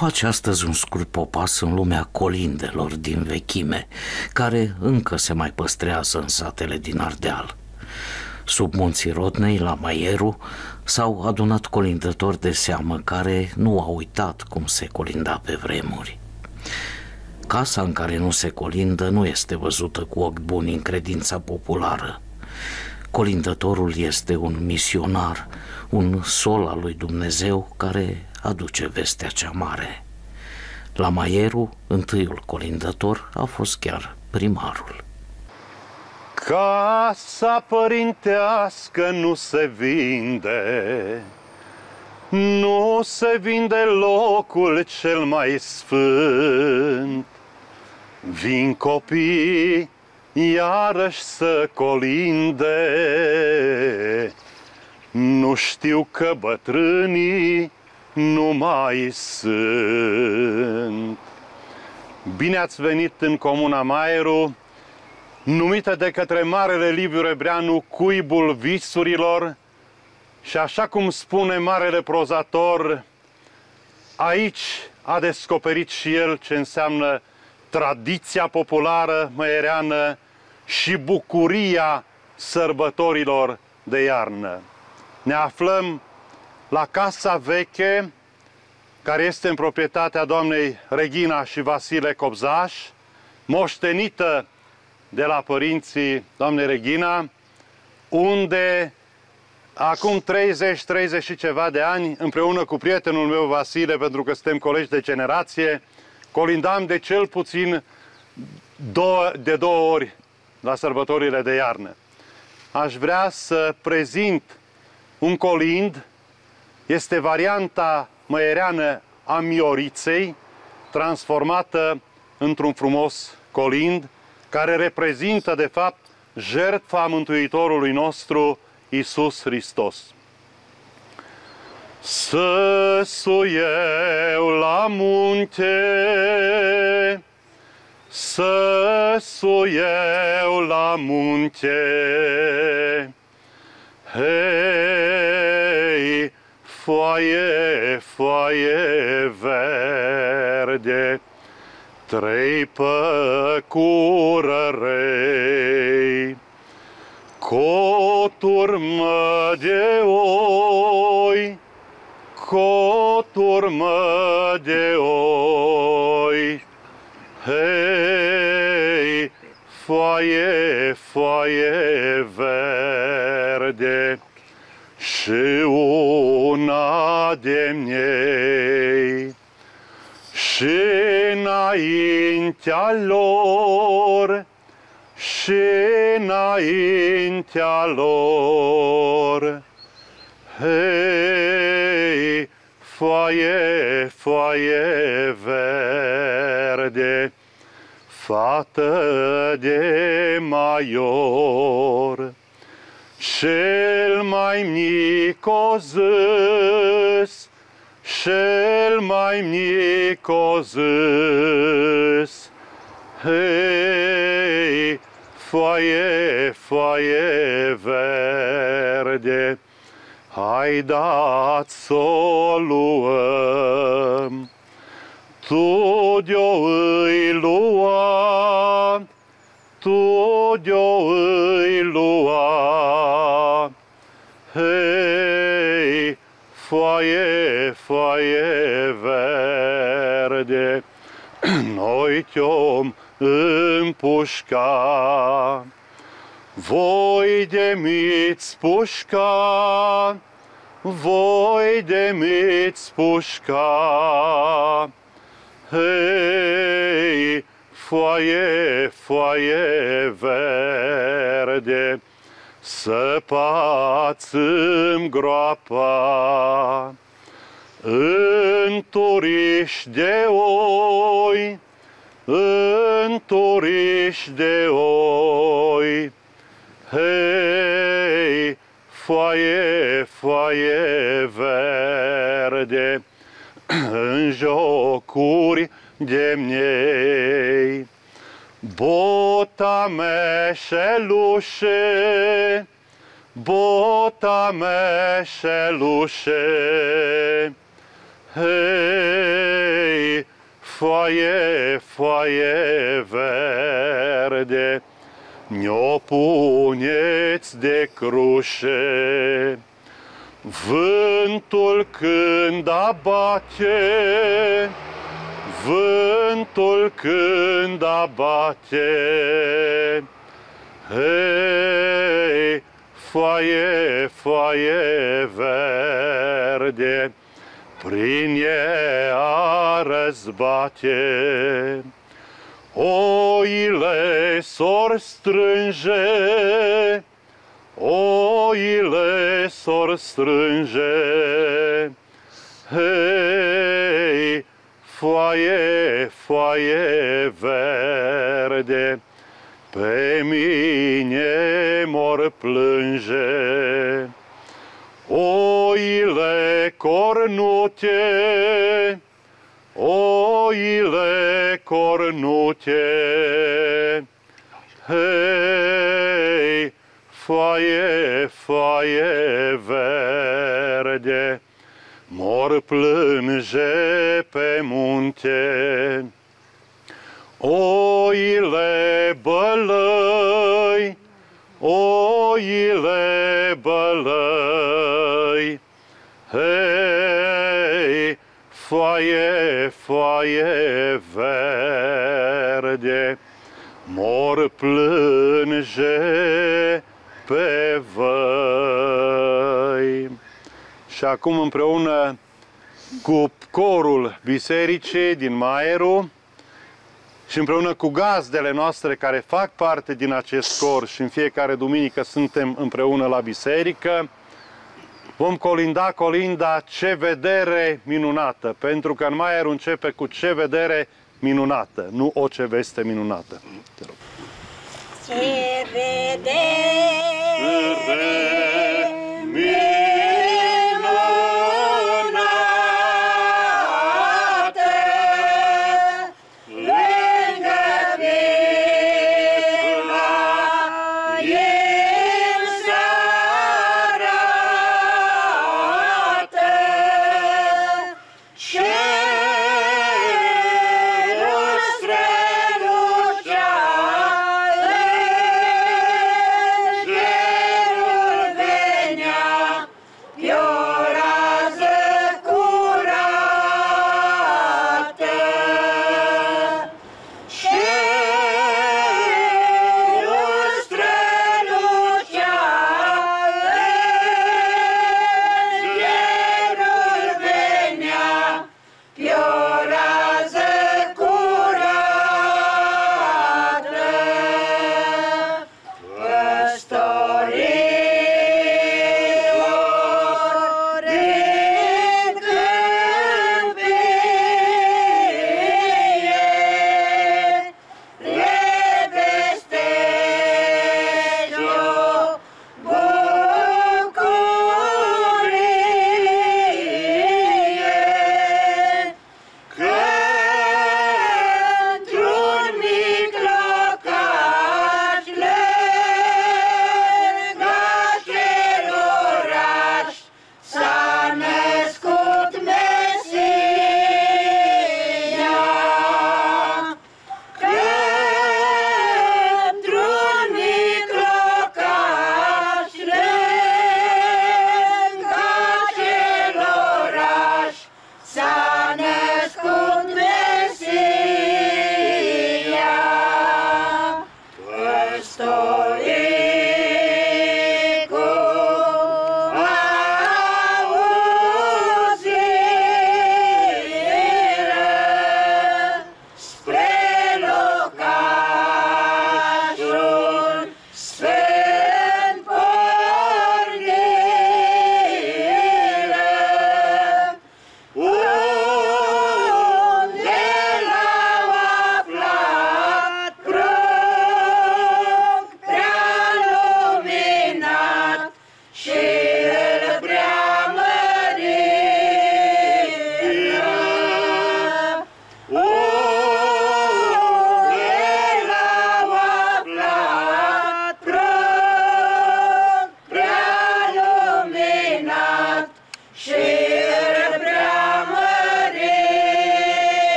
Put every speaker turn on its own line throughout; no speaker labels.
face astăzi un scurt popas în lumea colindelor din vechime, care încă se mai păstrează în satele din Ardeal. Sub munții Rodnei, la Maieru, s-au adunat colindători de seamă care nu au uitat cum se colinda pe vremuri. Casa în care nu se colindă nu este văzută cu ochi buni în credința populară. Colindătorul este un misionar, un sol al lui Dumnezeu care aduce vestea cea mare. La Maieru, întâiul colindător a fost chiar primarul.
Casa părintească nu se vinde, nu se vinde locul cel mai sfânt. Vin copii iarăși să colinde, nu știu că bătrânii nu mai sunt. Bine ați venit în Comuna Maieru, numită de către Marele Liviu Rebreanu cuibul visurilor și așa cum spune Marele prozator, aici a descoperit și el ce înseamnă tradiția populară măiereană și bucuria sărbătorilor de iarnă. Ne aflăm la Casa Veche, care este în proprietatea doamnei Regina și Vasile Cobzaș, moștenită de la părinții doamnei Regina, unde acum 30-30 și ceva de ani, împreună cu prietenul meu Vasile, pentru că suntem colegi de generație, colindam de cel puțin două, de două ori la sărbătorile de iarnă. Aș vrea să prezint un colind, este varianta măiereană a mioriței, transformată într-un frumos colind, care reprezintă, de fapt, jertfa Mântuitorului nostru, Isus Hristos. Să suieu la munte, să suieu la munte, hei, foaie, foaie verde, trei păcurărei, coturmă de oi, coturmă de oi. Hei, foaie, foaie verde și una de miei și înaintea lor și înaintea lor. Hei, foaie, foaie verde, fată de maior, cel mai mic o zis, cel mai mic o zis, hei, foaie, foaie verde, Hai dați să o luăm, tu de-o îi lua, tu de-o îi lua. Foaie, foaie verde, noi te-om împușca. Voi de miți pușca, voi de miți pușca. Hei, foaie, foaie verde, săpați-mi groapa. În turiș de oi, în turiș de oi, Hei, foaie, foaie verde, în jocuri de miei. Bota meșelușe, bota meșelușe, Hei, foaie, foaie verde, ne-o puneți de crușe. Vântul când abate, vântul când abate, Hei, foaie, foaie verde, prin ea răzbate. Oile s-or strânge, oile s-or strânge, Hei, foaie, foaie verde, pe mine mor plânge. Oile cornute, oile cornute, hei, foaie, foaie verde, mor plânge pe munte. Oile bălăi, oile bălăi, hei, foaie, foaie verde, mor plânge pe văi. Și acum împreună cu corul bisericii din Maieru, și împreună cu gazdele noastre care fac parte din acest cor și în fiecare duminică suntem împreună la biserică, vom colinda colinda Ce vedere minunată, pentru că în Maier începe cu Ce vedere minunată, nu o ce veste minunată. Te rog.
Ce vedere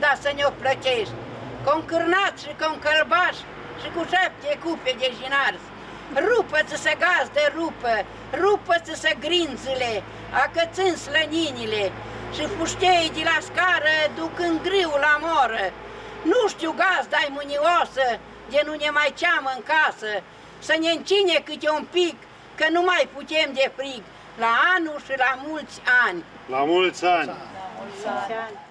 ta să ne-o plăcești, cu cârnat și cu călbaș și cu șapte cupe de jinars. Rupă-ți să gazdă rupă, rupă-ți să grințile, acățând slăninile și fuștei de la scară duc în griu la moră. Nu știu gazda-i mânioasă, de nu ne mai ceamă în casă, să ne încine câte un pic, că nu mai putem de frig, la anul și la mulți ani.
La mulți ani!
La mulți ani.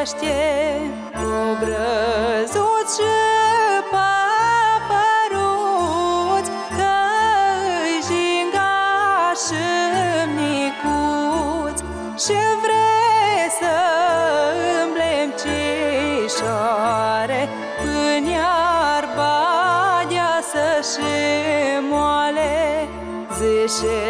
Netezăște, Cu brăzuț și papăruți, Că îi jingașă micuț și vreți să îmblem cișoare în iarba deasă și moale. Zice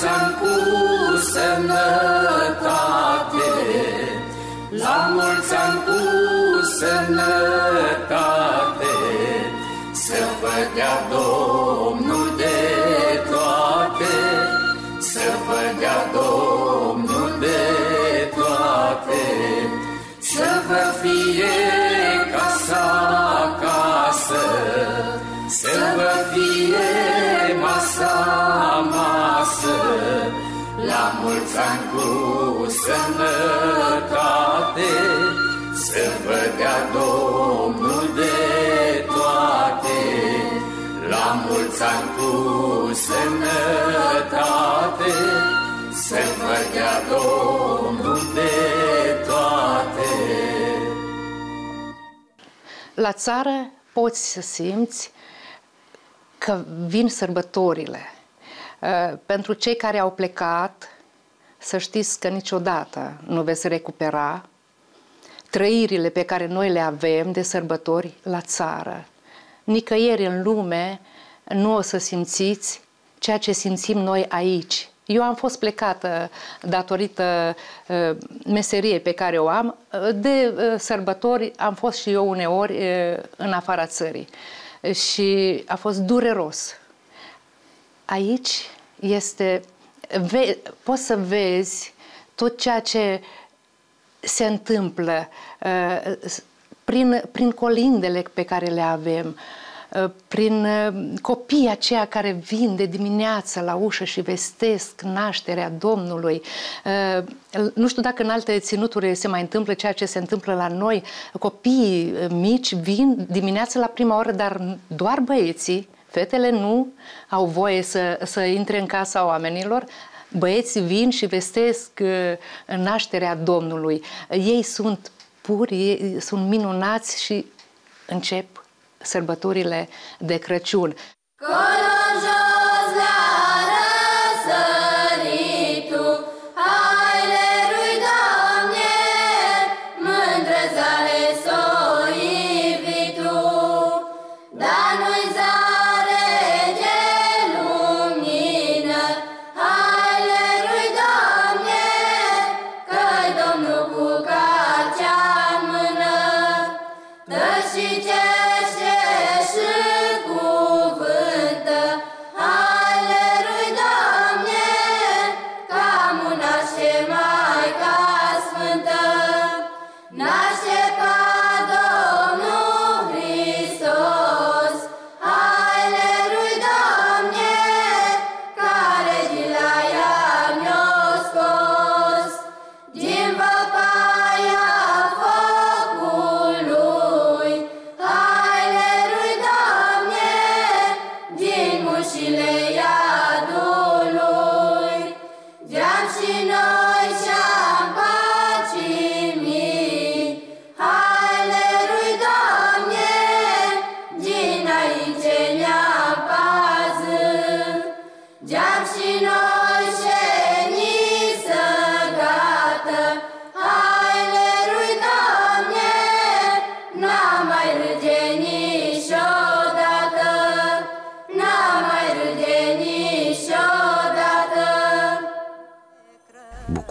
La
mulți ani cu sănătate, La mulți ani cu sănătate, Să vă dea Domnul de toate, Să vă dea Domnul de toate, Să vă fie La mulți ani cu sănătate, Să vă dea Domnul de toate, La mulți ani cu sănătate, Să vă dea Domnul de toate.
La țară poți să simți că vin sărbătorile. Uh, Pentru cei care au plecat, să știți că niciodată nu veți recupera trăirile pe care noi le avem de sărbători la țară. Nicăieri în lume nu o să simțiți ceea ce simțim noi aici. Eu am fost plecată datorită uh, meseriei pe care o am. Uh, De uh, sărbători am fost și eu uneori uh, în afara țării și a fost dureros. Aici este, ve, poți să vezi tot ceea ce se întâmplă uh, prin, prin colindele pe care le avem, uh, prin uh, copiii aceia care vin de dimineață la ușă și vestesc nașterea Domnului. Uh, Nu știu dacă în alte ținuturi se mai întâmplă ceea ce se întâmplă la noi. Copiii uh, mici vin dimineața la prima oră, dar doar băieții, fetele nu au voie să, să intre în casa oamenilor, Băieții vin și vestesc uh, nașterea Domnului. Ei sunt puri, ei sunt minunați și încep sărbătorile de Crăciun.
Colo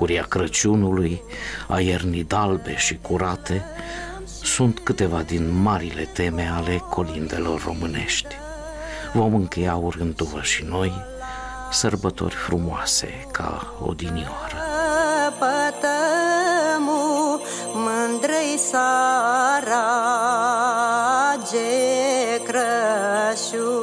Bucuria Crăciunului, a iernii dalbe și curate, sunt câteva din marile teme ale colindelor românești. Vom încheia urându-vă și noi sărbători frumoase ca odinioară.
Pătămu mândrăi sara, ge Crăciun.